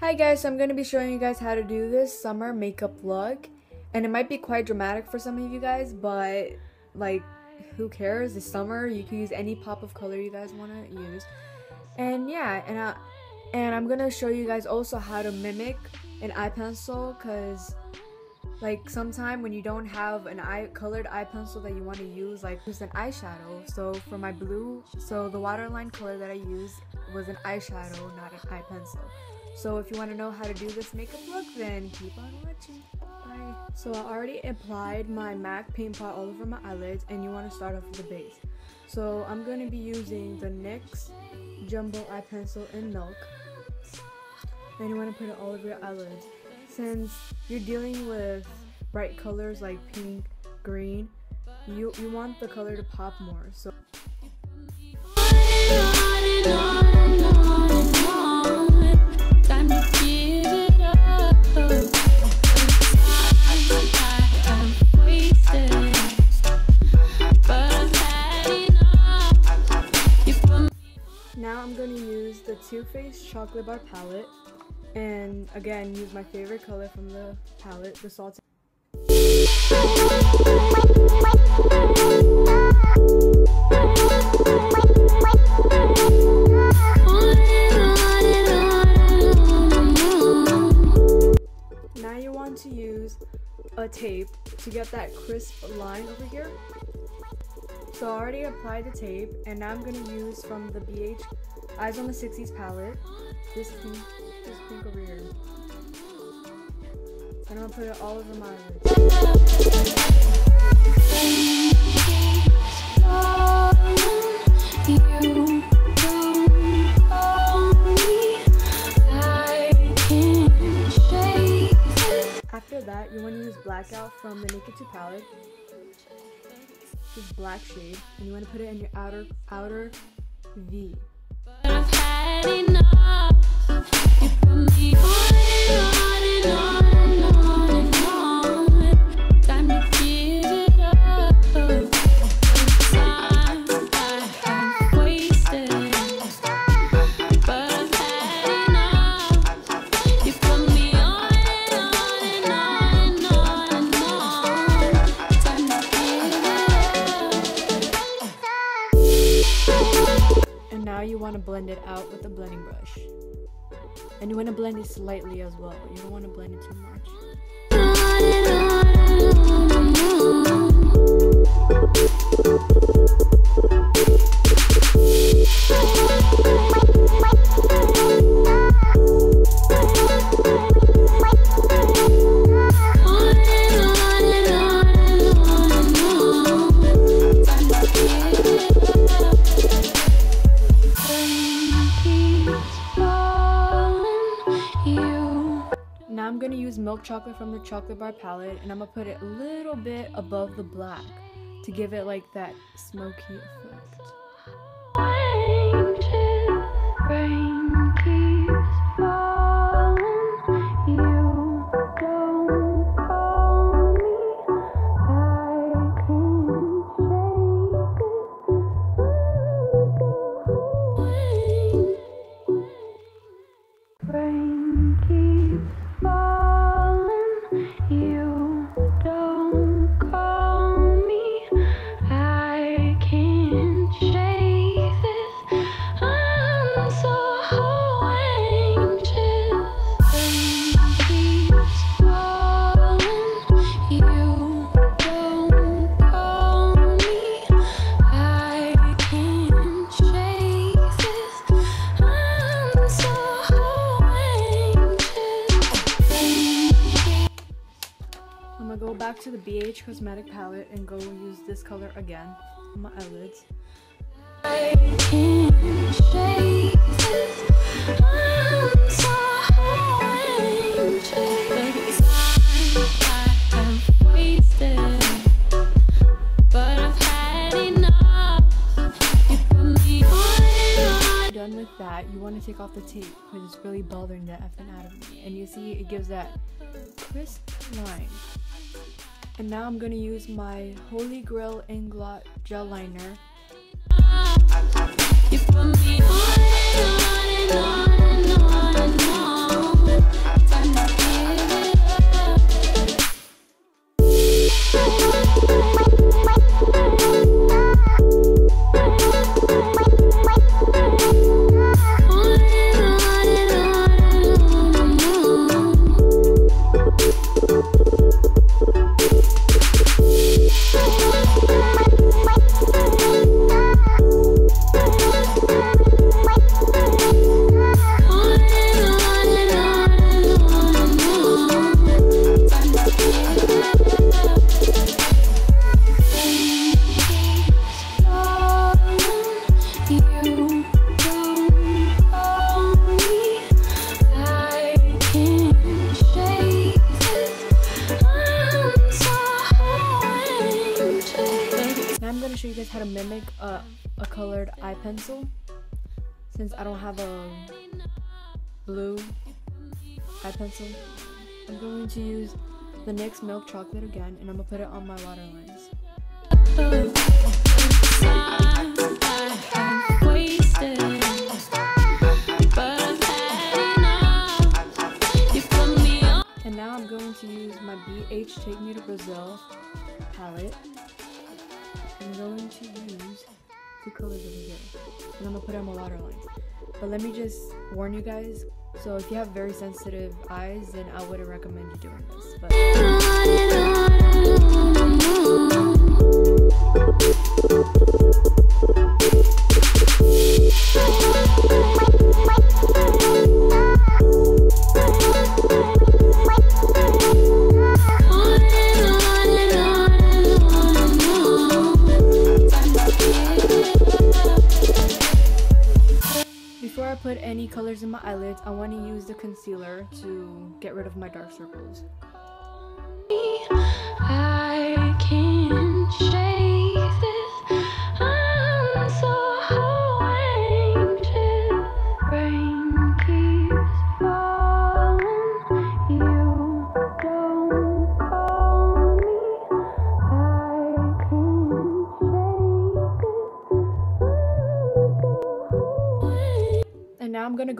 Hi guys, so I'm going to be showing you guys how to do this summer makeup look. And it might be quite dramatic for some of you guys, but like who cares? It's summer, you can use any pop of color you guys want to use. And yeah, and I, and I'm going to show you guys also how to mimic an eye pencil cuz like sometime when you don't have an eye colored eye pencil that you want to use like just an eyeshadow so for my blue so the waterline color that i used was an eyeshadow not an eye pencil so if you want to know how to do this makeup look, then keep on watching. Bye. So I already applied my MAC paint pot all over my eyelids and you want to start off with the base. So I'm going to be using the NYX Jumbo Eye Pencil in Milk. And you want to put it all over your eyelids. Since you're dealing with bright colors like pink, green, you, you want the color to pop more. So Faced Chocolate Bar Palette and again use my favorite color from the palette, the Salted. Now you want to use a tape to get that crisp line over here. So I already applied the tape and now I'm going to use from the BH Eyes on the 60s palette. This pink, this pink over here. And I'm to put it all over my After that, you want to use Blackout from the Naked 2 palette this black shade and you want to put it in your outer outer V. now you out with a blending brush. And you want to blend it slightly as well. You don't want to blend it too much. Milk chocolate from the chocolate bar palette and I'm to put it a little bit above the black to give it like that smoky effect. BH Cosmetic palette and go use this color again on my eyelids. Done with that, you want to take off the tape because it's really bothering the effing out of me. And you see it gives that crisp line. And now I'm to use my Holy Grail Inglot Gel Liner. How to mimic a, a colored eye pencil. Since I don't have a blue eye pencil, I'm going to use the NYX Milk Chocolate again and I'm going to put it on my waterlines. And now I'm going to use my BH Take Me to Brazil palette. I'm going to use two colors over here. And I'm gonna put it on my waterline. But let me just warn you guys. So if you have very sensitive eyes, then I wouldn't recommend you doing this. But I put any colors in my eyelids, I want to use the concealer to get rid of my dark circles.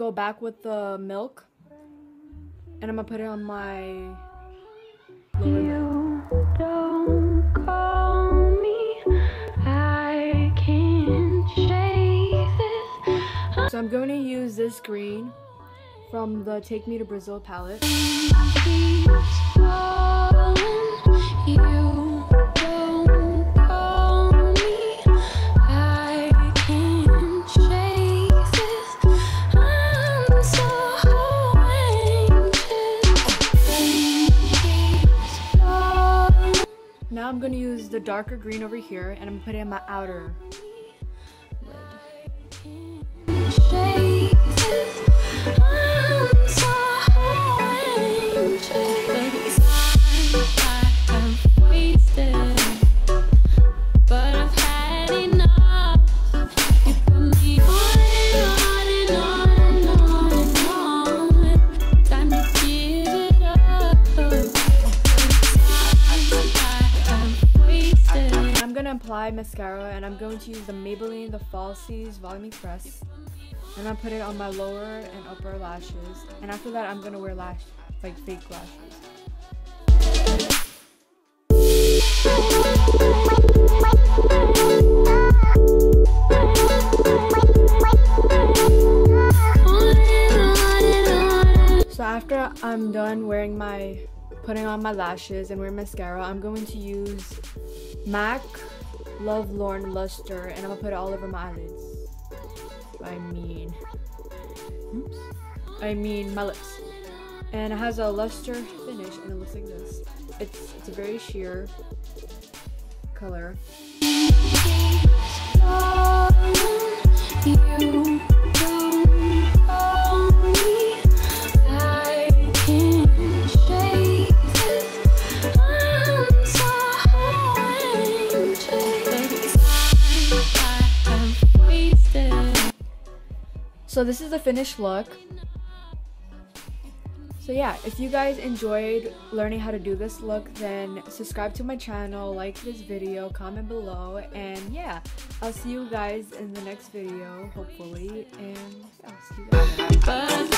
Go back with the milk, and I'm gonna put it on my. You don't call me. I can't shake this. So I'm going to use this green from the Take Me to Brazil palette. The darker green over here, and I'm gonna put it in my outer gonna apply mascara, and I'm going to use the Maybelline The Falsies Volume Express. And I put it on my lower and upper lashes. And after that, I'm gonna wear lash, like fake lashes. So after I'm done wearing my, putting on my lashes and wear mascara, I'm going to use MAC Love Lorn Luster, and I'm gonna put it all over my eyelids. I mean, oops. I mean my lips. And it has a luster finish, and it looks like this. It's it's a very sheer color. So this is the finished look. So yeah, if you guys enjoyed learning how to do this look, then subscribe to my channel, like this video, comment below, and yeah, I'll see you guys in the next video, hopefully, and I'll see you guys.